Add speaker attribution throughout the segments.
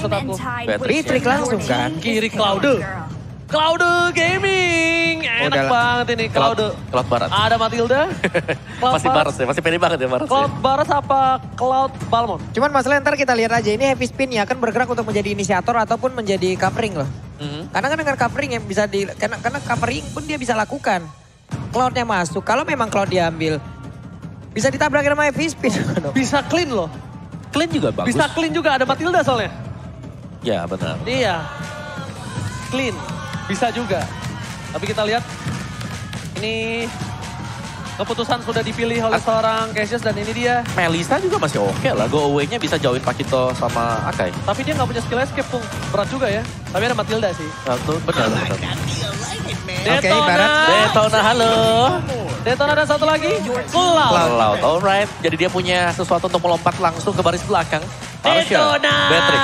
Speaker 1: maksud aku.
Speaker 2: Retrik langsung kan.
Speaker 1: Kiri Cloud. Cloud Gaming. Enak
Speaker 2: Udah
Speaker 1: banget ini Cloud.
Speaker 3: Cloud, Barat.
Speaker 1: Ada Matilda. Cloud
Speaker 3: masih Barat ya, masih pede banget ya Barat.
Speaker 1: Cloud Barat apa Cloud Balmond?
Speaker 2: Cuman masalah ntar kita lihat aja ini heavy spin ya kan bergerak untuk menjadi inisiator ataupun menjadi covering loh.
Speaker 3: Mhm.
Speaker 2: Karena kan dengan covering yang bisa di karena karena covering pun dia bisa lakukan. Cloudnya masuk. Kalau memang cloud diambil bisa ditabrak sama heavy spin.
Speaker 1: Bisa clean loh.
Speaker 3: Clean juga bagus.
Speaker 1: Bisa clean juga ada Matilda soalnya.
Speaker 3: Ya benar.
Speaker 1: Iya. Clean. Bisa juga. Tapi kita lihat ini keputusan sudah dipilih oleh seorang Cassius dan ini dia.
Speaker 3: Melisa juga masih oke lah. Go away-nya bisa jauhin Pakito sama Akai.
Speaker 1: Tapi dia nggak punya skill escape tuh. Berat juga ya. Tapi ada Matilda sih.
Speaker 3: Satu, benar, benar.
Speaker 2: Oke, Barat.
Speaker 3: Detona, halo.
Speaker 1: Detona dan satu lagi. Cloud.
Speaker 3: Cloud, alright. Jadi dia punya sesuatu untuk melompat langsung ke baris belakang.
Speaker 1: Detona.
Speaker 3: Beatrix.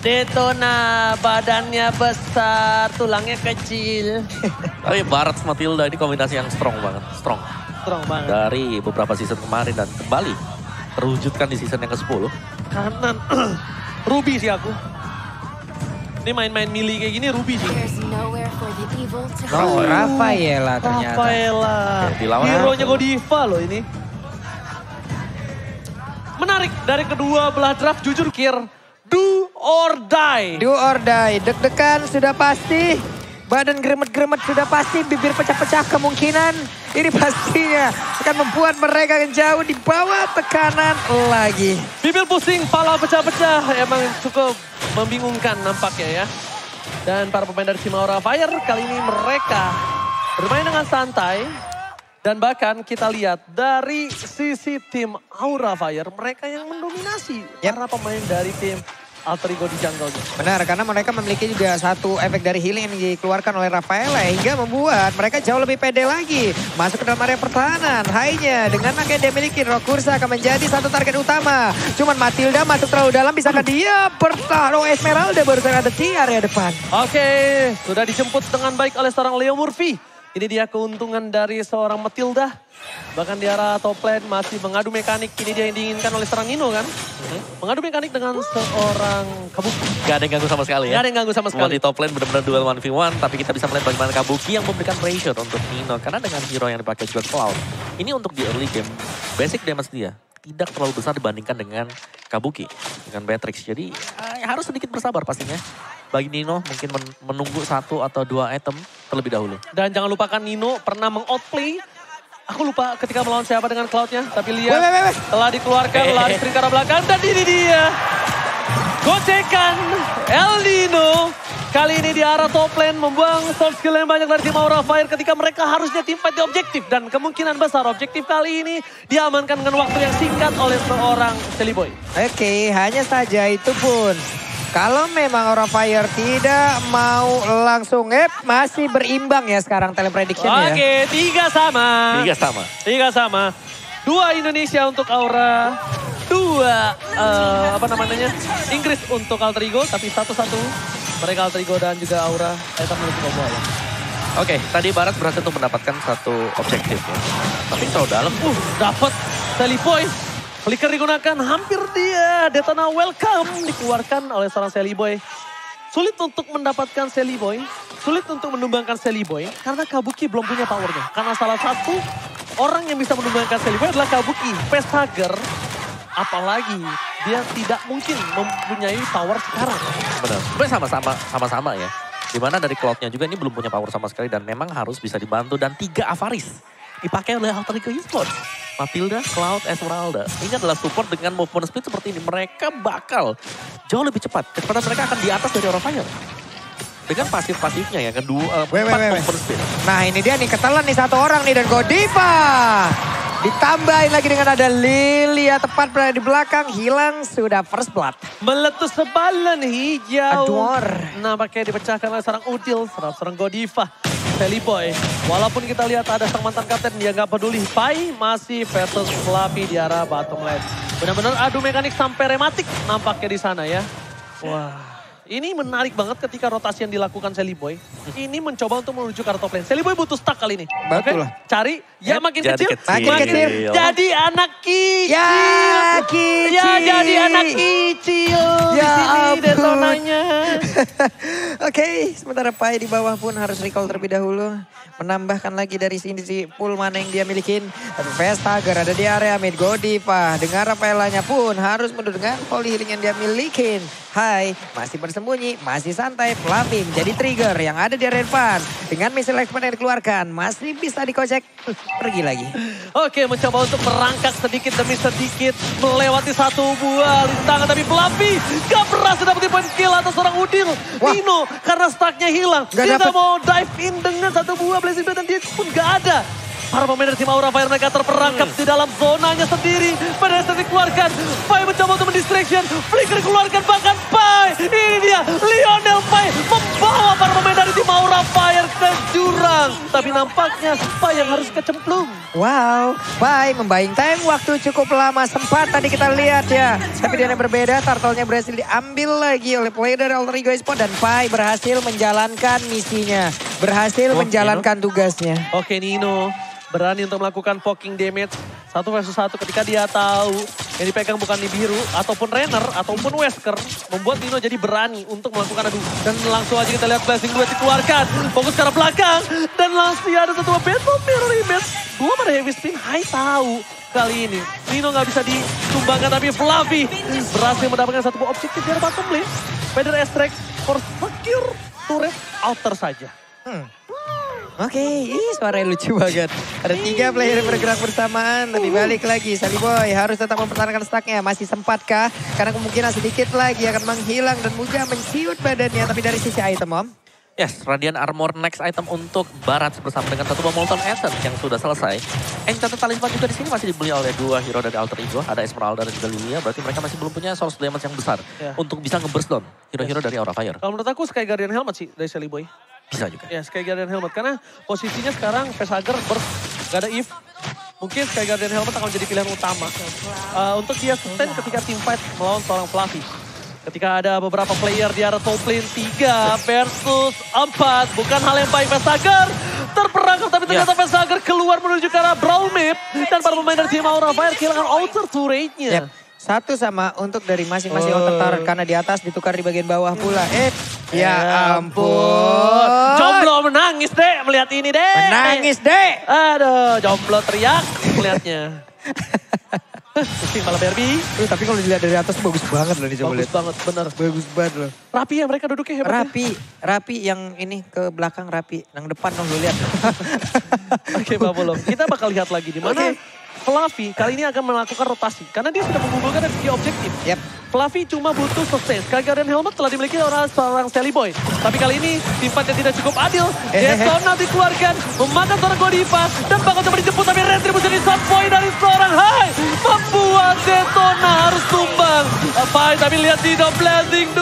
Speaker 1: Detona. Badannya besar. Tulangnya kecil.
Speaker 3: Tapi Barat sama Tilda ini kombinasi yang strong banget. Strong.
Speaker 1: Strong banget.
Speaker 3: Dari beberapa season kemarin dan kembali terwujudkan di season yang ke-10.
Speaker 1: Kanan. Ruby sih aku. Ini main-main melee kayak gini Ruby sih.
Speaker 2: Oh. Rafaela ternyata.
Speaker 1: Rafaela. Hero-nya? Godiva loh ini. Menarik dari kedua belah draft jujur kir. Do or die.
Speaker 2: Do or die. Deg-degan sudah pasti. Badan gremet-gremet sudah pasti. Bibir pecah-pecah kemungkinan. Ini pastinya akan membuat mereka jauh di bawah tekanan lagi.
Speaker 1: Bibir pusing, pala pecah-pecah. Emang cukup membingungkan nampaknya ya. Dan para pemain dari tim Aura Fire kali ini mereka bermain dengan santai. Dan bahkan kita lihat dari sisi tim Aura Fire mereka yang mendominasi.
Speaker 2: Yap.
Speaker 1: Karena pemain dari tim Alter Ego di jungle
Speaker 2: Benar, karena mereka memiliki juga satu efek dari healing yang dikeluarkan oleh Rafaela hingga membuat mereka jauh lebih pede lagi. Masuk ke dalam area pertahanan. Hainya dengan naga yang dia miliki, Rokursa akan menjadi satu target utama. Cuman Matilda masuk terlalu dalam, bisakah dia bertahan? Oh Esmeralda baru saja ada di area depan.
Speaker 1: Oke, sudah dijemput dengan baik oleh seorang Leo Murphy. Ini dia keuntungan dari seorang Matilda. Bahkan di arah top lane masih mengadu mekanik. Ini dia yang diinginkan oleh seorang Nino kan. Mengadu mekanik dengan seorang Kabuki.
Speaker 3: Gak ada yang ganggu sama sekali
Speaker 1: Gak
Speaker 3: ya.
Speaker 1: ada yang ganggu sama sekali.
Speaker 3: di top lane benar-benar duel 1v1. Tapi kita bisa melihat bagaimana Kabuki yang memberikan pressure untuk Nino. Karena dengan hero yang dipakai juga Cloud. Ini untuk di early game. Basic damage dia tidak terlalu besar dibandingkan dengan Kabuki. Dengan Beatrix. Jadi eh, harus sedikit bersabar pastinya. Bagi Nino mungkin men- menunggu satu atau dua item terlebih dahulu.
Speaker 1: Dan jangan lupakan Nino pernah meng-outplay. Aku lupa ketika melawan siapa dengan Cloudnya. Tapi lihat telah dikeluarkan lari string ke arah belakang. Dan ini dia. Gocekan El Nino. Kali ini di arah top lane membuang soft skill yang banyak dari tim Aura Fire ketika mereka harusnya tim fight di objektif. Dan kemungkinan besar objektif kali ini diamankan dengan waktu yang singkat oleh seorang Silly Boy.
Speaker 2: Oke, hanya saja itu pun. Kalau memang Aura Fire tidak mau langsung, eh masih berimbang ya sekarang tele prediction ya.
Speaker 1: Oke, tiga sama.
Speaker 3: Tiga sama.
Speaker 1: Tiga sama. Dua Indonesia untuk Aura. Dua eh, apa namanya Inggris untuk Alter Ego. Tapi satu-satu mereka Alter Ego dan juga Aura. Kita menuju Bobo ya.
Speaker 3: Oke, tadi Barat berhasil untuk mendapatkan satu objektif ya. Tapi terlalu dalam.
Speaker 1: Uh, dapat Sally Boy. Flicker digunakan, hampir dia. Detona welcome dikeluarkan oleh seorang Sally Boy. Sulit untuk mendapatkan Sally Boy, sulit untuk menumbangkan Sally Boy karena Kabuki belum punya powernya. Karena salah satu orang yang bisa menumbangkan Sally Boy adalah Kabuki. Facehugger, apalagi dia tidak mungkin mempunyai power sekarang.
Speaker 3: Benar. Sebenarnya sama-sama sama-sama ya. Di mana dari Cloud-nya juga ini belum punya power sama sekali dan memang harus bisa dibantu. Dan tiga Avaris dipakai oleh Alter Ego Esports. Matilda, Cloud, Esmeralda. Ini adalah support dengan movement speed seperti ini. Mereka bakal jauh lebih cepat. Kecepatan mereka akan di atas dari orang Fire. Dengan pasif-pasifnya ya, kedua uh,
Speaker 2: weh.
Speaker 3: movement speed.
Speaker 2: Nah ini dia nih ketelan nih satu orang nih dan Godiva. Ditambahin lagi dengan ada Lilia tepat berada di belakang. Hilang sudah first blood.
Speaker 1: Meletus sebalan hijau.
Speaker 2: Adwar.
Speaker 1: Nampaknya dipecahkan oleh seorang Udil, serang seorang Godiva. Sally Boy. Walaupun kita lihat ada sang mantan kapten, dia nggak peduli. Pai masih versus Fluffy di arah bottom lane. Benar-benar adu mekanik sampai rematik nampaknya di sana ya. Wah. Ini menarik banget ketika rotasi yang dilakukan Sally Boy. Ini mencoba untuk menuju ke arah top lane. Sally Boy butuh stuck kali ini.
Speaker 2: Betul.
Speaker 1: Oke? Cari, ya makin
Speaker 3: Jadi
Speaker 1: kecil.
Speaker 3: kecil.
Speaker 2: Makin kecil.
Speaker 1: Jadi anak kecil.
Speaker 2: Ya, kicil.
Speaker 1: Ya jadi anak kecil.
Speaker 2: Ya
Speaker 1: di sini
Speaker 2: Oke, sementara Pai di bawah pun harus recall terlebih dahulu. Menambahkan lagi dari sini si pool mana yang dia milikin. Tapi Vestager ada di area mid. Godiva dengan Rafaelanya pun harus mundur dengan volley healing yang dia milikin. Hai, masih bersembunyi, masih santai. Fluffy menjadi trigger yang ada di area depan. Dengan misil expert yang dikeluarkan, masih bisa dikocek. Pergi lagi.
Speaker 1: Oke, mencoba untuk merangkak sedikit demi sedikit. Melewati satu buah lintangan. Tapi Fluffy gak berhasil dapetin poin kill atas seorang Udil.
Speaker 2: Wah.
Speaker 1: Nino karena stucknya hilang.
Speaker 2: Gak
Speaker 1: dia
Speaker 2: dapet.
Speaker 1: gak mau dive in dengan satu buah Blazing Blade dan dia pun gak ada. Para pemain dari tim Aura Fire mereka terperangkap di dalam zonanya sendiri. Pada saat dikeluarkan, Pai mencoba untuk mendistraction. Flicker keluarkan bahkan Pai. Ini dia, Lionel Pai membawa para pemain dari tim Aura Fire ke jurang. Tapi nampaknya Pai yang harus kecemplung.
Speaker 2: Wow, baik membayang time waktu cukup lama sempat tadi kita lihat ya. Tapi dia yang berbeda, turtle-nya berhasil diambil lagi oleh player dari Alter Ego Esport dan Pai berhasil menjalankan misinya. Berhasil
Speaker 1: Oh,
Speaker 2: menjalankan tugasnya.
Speaker 1: Oke Nino berani untuk melakukan poking damage. Satu versus satu ketika dia tahu yang dipegang bukan Nibiru ataupun Renner ataupun Wesker membuat Nino jadi berani untuk melakukan adu dan langsung aja kita lihat blessing duet dikeluarkan. Fokus ke arah belakang dan langsung ada satu battle mirror image. Dua pada heavy spin Hai tahu kali ini. Nino nggak bisa disumbangkan tapi Fluffy berhasil mendapatkan satu buah objektif dari bottom lane. Feather Extract for secure turret outer saja
Speaker 2: Oke, ih suaranya lucu banget. Ada tiga player yang bergerak bersamaan, tapi balik lagi. Sally Boy harus tetap mempertahankan stacknya. Masih sempatkah? Karena kemungkinan sedikit lagi akan menghilang dan mudah menciut badannya. Tapi dari sisi item, Om.
Speaker 3: Yes, Radiant Armor next item untuk Barat bersama dengan satu Molten Essence yang sudah selesai. Enchanted Talisman juga di sini masih dibeli oleh dua hero dari Alter Ego, ada Esmeralda dan juga Lilia. Berarti mereka masih belum punya source damage yang besar
Speaker 1: Ya.
Speaker 3: untuk bisa nge-burst down hero-hero dari Aura Fire.
Speaker 1: Kalau menurut aku Sky Guardian Helmet sih dari Sally Boy.
Speaker 3: Bisa juga.
Speaker 1: Ya Sky Guardian Helmet. Karena posisinya sekarang Vesager ber, gak ada if. Mungkin Sky Guardian Helmet akan menjadi pilihan utama. Uh, untuk dia sustain ketika team fight melawan seorang Fluffy. Ketika ada beberapa player di arah top lane 3 versus 4. Bukan hal yang baik Vesager. Terperangkap tapi ternyata Vesager keluar menuju ke arah Brawl Map. Dan para pemain dari tim Aura Fire kehilangan outer turret-nya.
Speaker 2: Yap. Satu sama untuk dari masing-masing
Speaker 1: Oh.
Speaker 2: outer turret karena di atas ditukar di bagian bawah pula. Eh, ya ampun.
Speaker 1: Jomblo menangis deh melihat ini deh.
Speaker 2: Menangis, Dek.
Speaker 1: Aduh, jomblo teriak melihatnya. Pusing malah Barbie.
Speaker 2: Tapi kalau dilihat dari atas bagus banget loh nih coba
Speaker 1: Bagus
Speaker 2: lihat.
Speaker 1: banget, bener.
Speaker 2: Bagus banget loh.
Speaker 1: Rapi ya mereka duduknya hebat. ya.
Speaker 2: Rapi, rapi yang ini ke belakang rapi. Yang depan dong lu lihat.
Speaker 1: Oke Mbak Bolong, kita bakal lihat lagi di mana
Speaker 2: Oke.
Speaker 1: Fluffy kali ini akan melakukan rotasi. Karena dia sudah mengumpulkan dari segi objektif.
Speaker 2: Yap.
Speaker 1: Fluffy cuma butuh sustain. Sky Guardian Helmet telah dimiliki oleh seorang Sally Boy. Tapi kali ini timpatnya tidak cukup adil.
Speaker 2: Hehehe.
Speaker 1: Detona dikeluarkan, memakan seorang Godiva. Dan bakal coba dijemput tapi retribusi di shot point dari seorang Hai. Membuat Detona harus tumbang. Apa tapi lihat Dino Blazing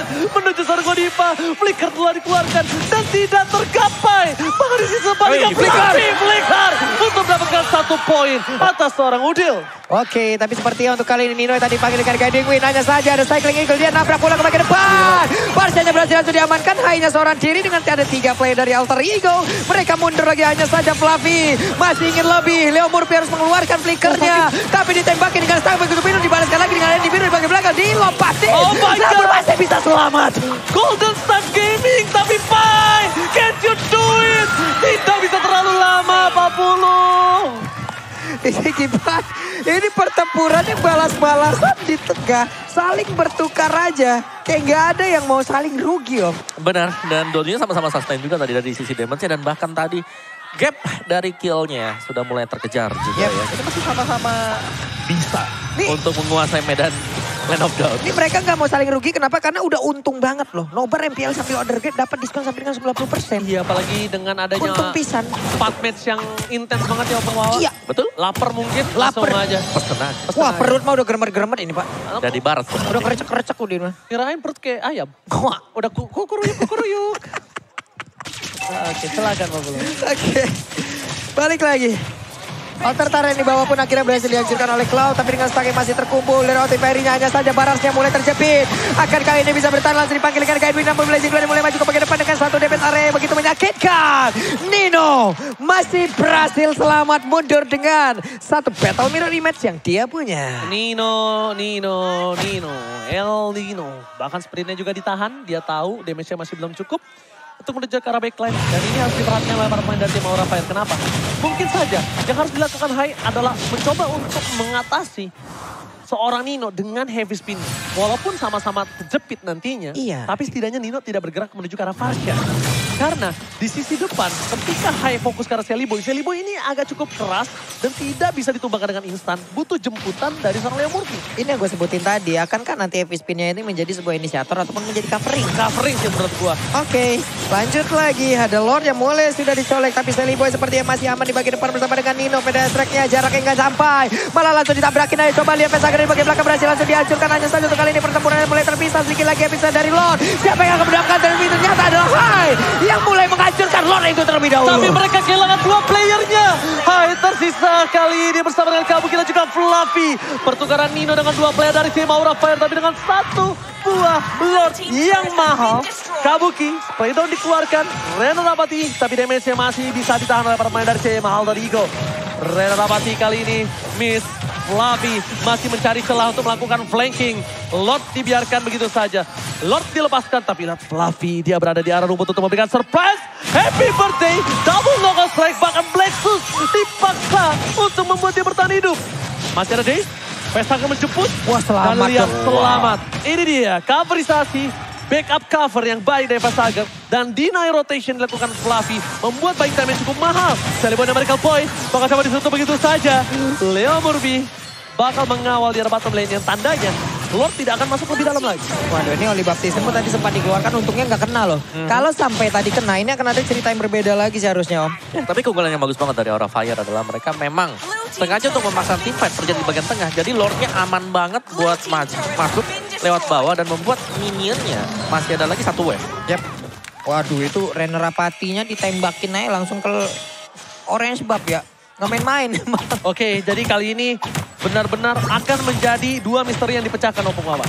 Speaker 1: Duet. Menuju seorang Godiva. Flicker telah dikeluarkan dan tidak tergapai. Bahkan di sisi sebaliknya
Speaker 2: Flicker.
Speaker 1: Flicker. Untuk mendapatkan satu poin atas seorang Udil.
Speaker 2: Oke, tapi sepertinya untuk kali ini Nino yang tadi panggil dengan Guiding Win. Hanya saja ada Cycling Eagle, dia nabrak bola ke bagian depan. Parsialnya berhasil langsung diamankan. Hanya seorang diri dengan ada tiga player dari Alter Ego. Mereka mundur lagi hanya saja Fluffy. Masih ingin lebih. Leo Murphy harus mengeluarkan flickernya. Tapi ditembakin dengan stang begitu minum. Dibalaskan lagi dengan Andy Biru di bagian belakang. Dilompatin.
Speaker 1: Oh my
Speaker 2: Namun
Speaker 1: God.
Speaker 2: masih bisa selamat.
Speaker 1: Golden Star Gaming tapi fine. Can't you do it? Tidak bisa terlalu lama 40.
Speaker 2: Ini gimana? Ini pertempurannya balas-balasan di tengah. Saling bertukar aja. Kayak nggak ada yang mau saling rugi om.
Speaker 3: Benar, dan dua-duanya sama-sama sustain juga tadi dari sisi damage-nya dan bahkan tadi gap dari kill-nya sudah mulai terkejar juga
Speaker 2: Yep.
Speaker 3: ya. Kita masih sama-sama bisa
Speaker 2: Nih.
Speaker 3: untuk menguasai medan Land of Doubt.
Speaker 2: Ini mereka nggak mau saling rugi, kenapa? Karena udah untung banget loh. Nobar MPL sampai order gate dapat diskon sampai dengan 90%.
Speaker 1: Iya apalagi dengan adanya
Speaker 2: Untung pisan.
Speaker 1: 4 match yang intens banget ya Bang Wawa.
Speaker 2: Iya.
Speaker 3: Betul?
Speaker 1: Lapar mungkin
Speaker 2: Lapar.
Speaker 1: langsung aja.
Speaker 3: Pesen aja.
Speaker 2: Wah perut mah udah geremet-geremet ini pak.
Speaker 3: Dari barat
Speaker 2: Udah kerecek-kerecek udah ini mah.
Speaker 1: Kirain perut kayak ayam.
Speaker 2: Wah.
Speaker 1: Udah ku- kukuruyuk kukuruyuk. Oke silakan Pak.
Speaker 2: Oke. Balik lagi. Alter Taren di bawah pun akhirnya berhasil dihancurkan oleh Cloud. Tapi dengan Stake masih terkumpul. Leroy Perry-nya hanya saja Barasnya mulai terjepit. Akan kali ini bisa bertahan langsung dipanggil dengan Kaidwin. Namun Blazing Glory mulai maju ke bagian depan dengan satu defense area yang begitu menyakitkan. Nino masih berhasil selamat mundur dengan satu battle mirror image yang dia punya.
Speaker 1: Nino, Nino, Nino, El Nino. Bahkan sprintnya juga ditahan, dia tahu damage-nya masih belum cukup untuk menuju ke arah backline. Dan ini harus diperhatikan oleh para pemain dari tim Aura Fire. Kenapa? Mungkin saja yang harus dilakukan Hai adalah mencoba untuk mengatasi seorang Nino dengan heavy spin. Walaupun sama-sama terjepit nantinya,
Speaker 2: Iya.
Speaker 1: tapi setidaknya Nino tidak bergerak menuju ke arah Fasya. Karena di sisi depan, ketika Hai fokus ke arah Sally Boy, ini agak cukup keras dan tidak bisa ditumbangkan dengan instan. Butuh jemputan dari seorang Leo Murphy.
Speaker 2: Ini yang gue sebutin tadi, akankah nanti heavy spinnya ini menjadi sebuah inisiator ataupun menjadi covering?
Speaker 1: Covering sih menurut gua.
Speaker 2: Oke, lanjut lagi. Ada Lord yang mulai sudah dicolek. Tapi Sally Boy seperti yang masih aman di bagian depan bersama dengan Nino. PDS tracknya jaraknya nggak sampai. Malah langsung ditabrakin aja. Coba lihat Pesager di bagian belakang berhasil langsung dihancurkan. Hanya saja untuk kali ini pertempuran mulai terpisah. Sedikit lagi episode dari Lord. Siapa yang akan mendapatkan terlebih ternyata adalah Hai. Yang mulai menghancurkan Lord itu terlebih dahulu.
Speaker 1: Tapi mereka kehilangan dua playernya. Hai tersisa kali ini bersama dengan Kabuki dan juga Fluffy. Pertukaran Nino dengan dua player dari tim Aura Fire. Tapi dengan satu buah Lord yang mahal. Kabuki, spray down dikeluarkan. Reno Rapati, tapi damage-nya masih bisa ditahan oleh para dari tim Alter Ego. Reno Rapati kali ini miss. Fluffy masih mencari celah untuk melakukan flanking. Lord dibiarkan begitu saja. Lord dilepaskan tapi lihat Fluffy dia berada di arah rumput untuk memberikan surprise. Happy birthday, double knockout strike bahkan Black Sus dipaksa untuk membuat dia bertahan hidup. Masih ada Days, Pesta akan menjemput.
Speaker 2: Wah, selamat
Speaker 1: Dan lihat
Speaker 2: dong.
Speaker 1: selamat. Ini dia coverisasi backup cover yang baik dari Pasager. Dan deny rotation dilakukan Fluffy. Membuat baik time yang cukup mahal. Salibon dan Medical Boy bakal coba ditutup begitu saja. Leo Murphy bakal mengawal di arah bottom lane yang tandanya Lord tidak akan masuk lebih dalam lagi.
Speaker 2: Waduh ini Oli Baptism pun tadi sempat dikeluarkan untungnya nggak kena loh. Kalau sampai tadi kena ini akan ada cerita yang berbeda lagi seharusnya om.
Speaker 3: Ya, tapi keunggulan yang bagus banget dari Aura Fire adalah mereka memang sengaja untuk memaksa tim fight terjadi di bagian tengah. Jadi Lordnya aman banget buat maju, masuk lewat bawah dan membuat minionnya masih ada lagi satu wave.
Speaker 2: Yap. Waduh itu Renner Rapatinya ditembakin aja langsung ke orange bab ya. Nggak main-main.
Speaker 1: Oke, jadi kali ini benar-benar akan menjadi dua misteri yang dipecahkan Opung Wawa.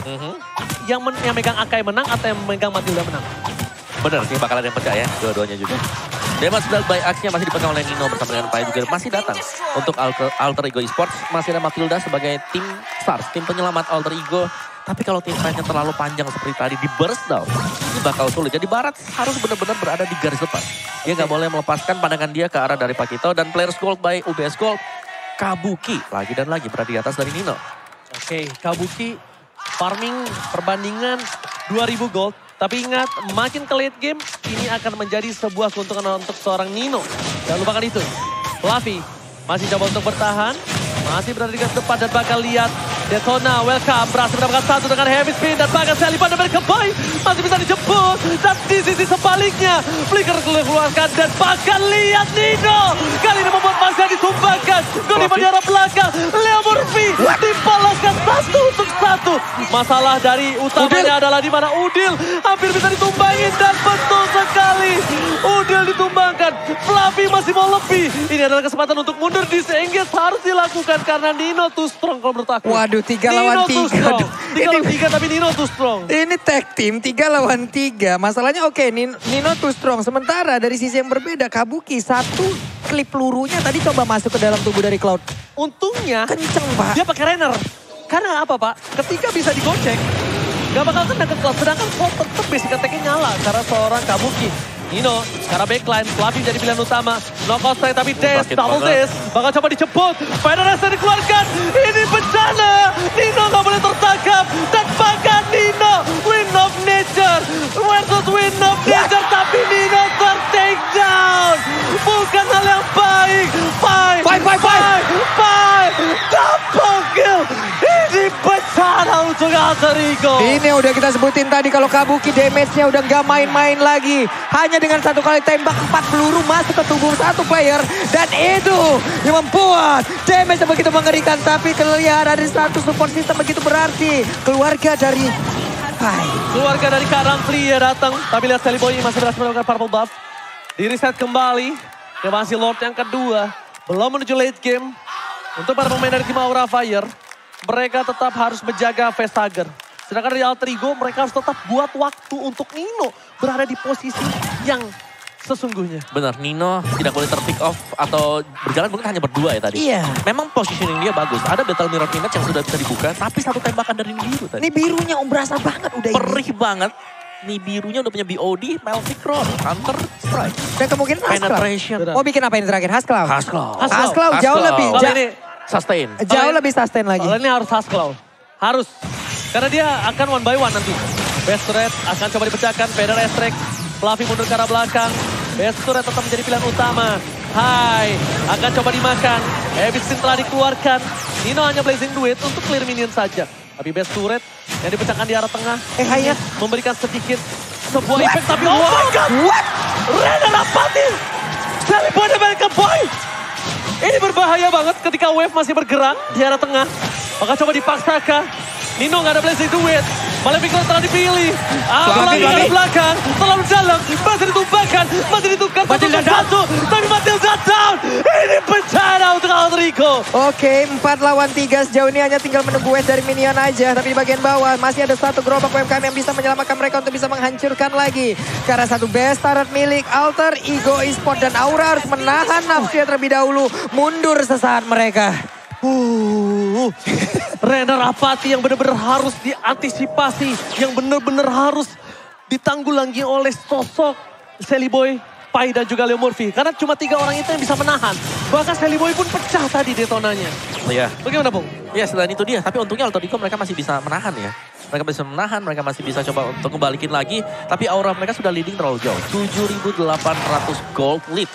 Speaker 1: Yang, men- yang megang Akai menang atau yang megang Matilda menang.
Speaker 3: Benar sih bakal ada yang pecah ya, dua-duanya juga. Damage Belt by Axe-nya masih dipegang oleh Nino bersama dengan Pai juga masih datang. Untuk Alter, Alter Ego Esports masih ada Matilda sebagai tim SARS, tim penyelamat Alter Ego. Tapi kalau tim terlalu panjang seperti tadi di burst down, ini bakal sulit. Jadi Barat harus benar-benar berada di garis depan. Dia nggak boleh melepaskan pandangan dia ke arah dari Pakito dan players gold by UBS Gold. Kabuki lagi dan lagi berada di atas dari Nino.
Speaker 1: Oke, Kabuki farming perbandingan 2000 gold. Tapi ingat, makin ke late game, ini akan menjadi sebuah keuntungan untuk seorang Nino. Jangan lupakan itu. Fluffy masih coba untuk bertahan. Masih berada di garis depan dan bakal lihat Detona welcome. Berhasil mendapatkan satu dengan heavy spin dan bahkan Sally pada mereka boy masih bisa dijemput dan di sisi sebaliknya Flicker keluarkan dan bahkan lihat Nino. Kali ini membuat Masya ditumbangkan Goliman di arah belakang Leo Murphy dibalaskan satu untuk satu. Masalah dari utamanya adalah di mana Udil hampir bisa ditumbangin dan betul sekali. Udil ditumbangkan. Fluffy masih mau lebih. Ini adalah kesempatan untuk mundur di engage harus dilakukan karena Nino too strong kalau menurut aku.
Speaker 2: Waduh tiga
Speaker 1: Nino
Speaker 2: lawan tiga. Aduh,
Speaker 1: Tiga lawan tiga tapi Nino too strong.
Speaker 2: Ini tag team tiga lawan tiga. Masalahnya oke Nino, Nino too strong. Sementara dari sisi yang berbeda Kabuki satu klip pelurunya tadi coba masuk ke dalam tubuh dari Cloud.
Speaker 1: Untungnya
Speaker 2: Kenceng pak.
Speaker 1: dia pakai Renner. Karena apa pak? Ketika bisa digocek, gak bakal kena ke Cloud. Sedangkan Cloud tetap basic attack-nya nyala karena seorang Kabuki. Nino, sekarang backline, Fluffy jadi pilihan utama. Knockout strike tapi Des, double. Des. Bakal coba dijemput. Federasi dikeluarkan. Ini bencana. Nino gak boleh tertangkap. Dan bahkan Nino, win of nature. Versus win of nature. Tapi Nino ter-take down. Bukan hal yang baik. Five,
Speaker 2: Five, five, five.
Speaker 1: five. Double kill. Ini
Speaker 2: Ini udah kita sebutin tadi kalau Kabuki damage-nya udah nggak main-main lagi. Hanya dengan satu kali tembak empat peluru masuk ke tubuh satu player. Dan itu yang membuat damage begitu mengerikan. Tapi kelihatan dari satu support system begitu berarti. Keluarga dari Pai.
Speaker 1: Keluarga dari Ramfli ya datang. Tapi lihat Sally Boy masih berhasil melakukan purple buff. Di reset kembali. Dia masih Lord yang kedua. Belum menuju late game. Untuk para pemain dari tim Aura Fire, mereka tetap harus menjaga Vestager. Sedangkan dari Alter Ego, mereka harus tetap buat waktu untuk Nino berada di posisi yang sesungguhnya.
Speaker 3: Benar, Nino tidak boleh ter-pick off atau berjalan mungkin hanya berdua ya tadi.
Speaker 2: Iya.
Speaker 3: Memang positioning dia bagus. Ada battle mirror minute yang sudah bisa dibuka, tapi satu tembakan dari biru tadi.
Speaker 2: Ini birunya om berasa banget udah ini.
Speaker 3: Perih banget. Nih birunya udah punya BOD, Melvic Roll, Counter Strike,
Speaker 2: Dan kemungkinan Haskell.
Speaker 3: Penetration.
Speaker 2: Mau bikin apa ini terakhir? Haskell?
Speaker 3: Haskell.
Speaker 2: Haskell jauh lebih.
Speaker 1: Kalau
Speaker 2: ja-
Speaker 1: ini,
Speaker 3: Sustain.
Speaker 2: jauh lebih sustain lagi.
Speaker 1: kalau ini harus Haskell. Harus. Karena dia akan one by one nanti. Best Red akan coba dipecahkan. Feder Estrek. Fluffy mundur ke arah belakang. Best Red tetap menjadi pilihan utama. Hai, akan coba dimakan. Habis Spin telah dikeluarkan. Nino hanya Blazing Duet untuk clear minion saja. Tapi Best Turret yang dipecahkan di arah tengah.
Speaker 2: Eh, Hai-nya.
Speaker 1: Memberikan sedikit sebuah impact. Tapi oh my god.
Speaker 2: What?
Speaker 1: Rena Rapati. Telepon American Boy. Ini berbahaya banget ketika Wave masih bergerak di arah tengah. Maka coba dipaksakan. Nino nggak ada blessing duit. Malefic Lord telah dipilih. Ah,
Speaker 2: Fluffy,
Speaker 1: lagi ke
Speaker 2: Fluffy.
Speaker 1: belakang. Terlalu dalam. Masih ditumbangkan. Masih ditukar ke satu. Tapi Matilda down. Ini Aldrico.
Speaker 2: Oke, 4 lawan 3 sejauh ini hanya tinggal menunggu wave dari minion aja. Tapi di bagian bawah masih ada satu gerobak UMKM yang bisa menyelamatkan mereka untuk bisa menghancurkan lagi. Karena satu best turret milik Alter, Ego Esport dan Aura harus menahan nafsunya terlebih dahulu. Mundur sesaat mereka.
Speaker 1: Uh, Rena Rapati yang benar-benar harus diantisipasi. Yang benar-benar harus ditanggulangi oleh sosok Sally Boy, Pai dan juga Leo Murphy. Karena cuma tiga orang itu yang bisa menahan. Bahkan Sally Boy pun pecah tadi detonanya.
Speaker 3: Iya.
Speaker 1: Bagaimana Bung?
Speaker 3: Ya selain itu dia, tapi untungnya Alter Ego mereka masih bisa menahan ya. Mereka bisa menahan, mereka masih bisa coba untuk kembalikin lagi. Tapi aura mereka sudah leading terlalu jauh. 7.800 gold lead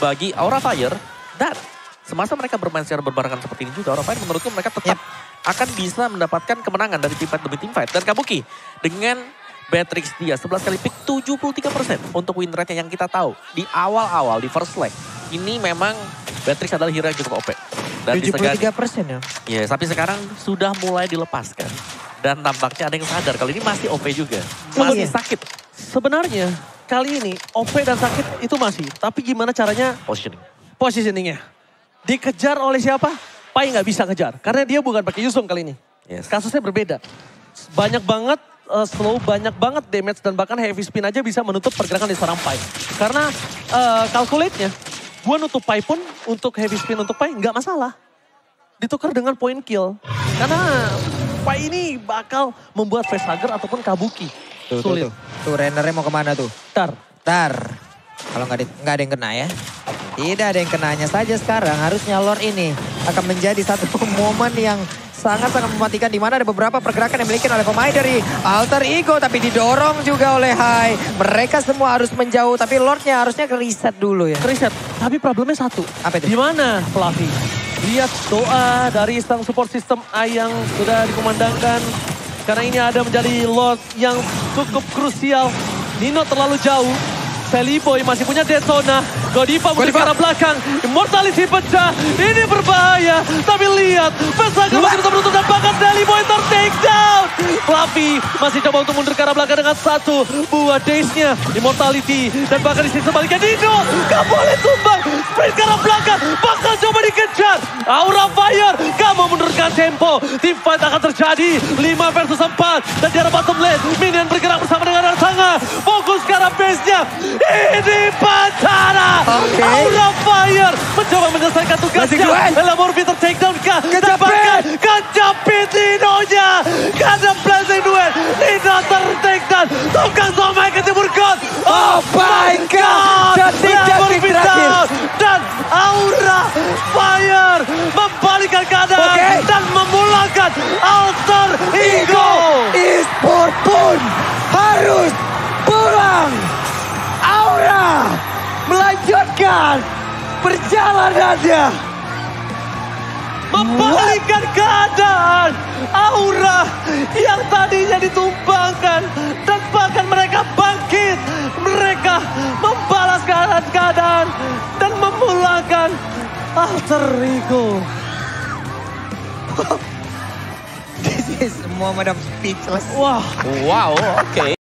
Speaker 3: bagi Aura Fire. Dan semasa mereka bermain secara berbarengan seperti ini juga, Aura Fire menurutku mereka tetap akan bisa mendapatkan kemenangan dari tim fight demi tim fight. Dan Kabuki dengan Beatrix dia 11 kali pick 73% untuk win rate yang kita tahu. Di awal-awal, di first leg. Ini memang Beatrix adalah hero yang cukup OP. Dan di segan-
Speaker 2: 73 persen ya.
Speaker 3: Ya, tapi sekarang sudah mulai dilepaskan. Dan tampaknya ada yang sadar kalau ini masih OP juga. Masih
Speaker 2: Iya.
Speaker 3: sakit
Speaker 1: Sebenarnya kali ini OP dan sakit itu masih. Tapi gimana caranya
Speaker 3: positioning.
Speaker 1: positioningnya? Dikejar oleh siapa? Pai nggak bisa kejar. Karena dia bukan pakai Yusung kali ini.
Speaker 3: Yes.
Speaker 1: Kasusnya berbeda. Banyak banget uh, slow, banyak banget damage dan bahkan heavy spin aja bisa menutup pergerakan di seorang Pai. Karena uh, calculate-nya, gue nutup Pai pun untuk heavy spin untuk Pai nggak masalah. Ditukar dengan point kill. Karena Pai ini bakal membuat facehugger ataupun kabuki.
Speaker 2: Tuh, tuh,
Speaker 1: Sulit.
Speaker 2: tuh. Tuh, rendernya mau ke mana tuh?
Speaker 1: Tar.
Speaker 2: Tar. Kalau nggak ada yang kena ya. Tidak ada yang kenanya saja sekarang. Harusnya Lord ini akan menjadi satu momen yang sangat-sangat mematikan. di mana ada beberapa pergerakan yang dimiliki oleh pemain dari Alter Ego. Tapi didorong juga oleh Hai. Mereka semua harus menjauh. Tapi Lordnya harusnya ke reset dulu ya.
Speaker 1: Riset, tapi problemnya satu.
Speaker 2: Apa itu?
Speaker 1: Di mana Fluffy? Lihat doa dari sang support system A yang sudah dikumandangkan. Karena ini ada menjadi Lord yang cukup krusial. Nino terlalu jauh. Sally Boy masih punya Detona. Godiva mundur ke arah belakang. Immortality pecah. Ini berbahaya. Tapi lihat. Pesaga masih tetap menutup dan bahkan Sally Boy ter-take down. Fluffy masih coba untuk mundur ke arah belakang dengan satu buah dace-nya. Immortality. Dan bahkan di sisi sebaliknya Nino. Gak boleh tumbang. Sprint ke arah belakang. Bakal coba dikejar. Aura Fire. Gak mau menurunkan tempo. Team fight akan terjadi. 5 versus 4. Dan di arah bottom lane. Minion bergerak bersama dengan arah tengah. Fokus ke arah base-nya. Ini Pantara.
Speaker 2: Oke.
Speaker 1: Aura Fire. Mencoba menyelesaikan tugasnya. Morphy ter-take down kah? Dan
Speaker 2: Kejepit.
Speaker 1: Nino-nya. Karena Blazing Duet. Nino ter-take down. Tukang somai ke timur got.
Speaker 2: Oh my God.
Speaker 1: Dan Aura Fire membalikkan keadaan.
Speaker 2: Perjalanannya.
Speaker 1: membalikkan keadaan aura yang tadinya ditumbangkan dan bahkan mereka bangkit mereka membalas keadaan keadaan dan memulangkan alter ego
Speaker 2: This is Muhammad speechless.
Speaker 1: wah
Speaker 3: Wow, oke.